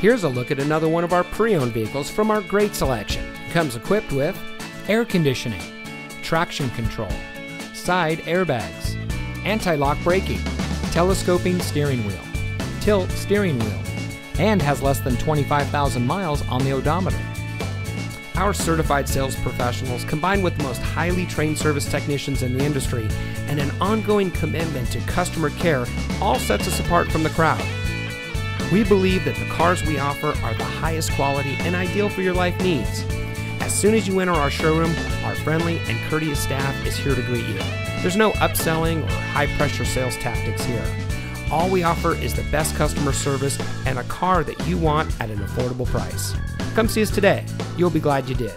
Here's a look at another one of our pre-owned vehicles from our great selection. Comes equipped with air conditioning, traction control, side airbags, anti-lock braking, telescoping steering wheel, tilt steering wheel, and has less than 25,000 miles on the odometer. Our certified sales professionals, combined with the most highly trained service technicians in the industry and an ongoing commitment to customer care, all sets us apart from the crowd. We believe that the cars we offer are the highest quality and ideal for your life needs. As soon as you enter our showroom, our friendly and courteous staff is here to greet you. There's no upselling or high pressure sales tactics here. All we offer is the best customer service and a car that you want at an affordable price. Come see us today. You'll be glad you did.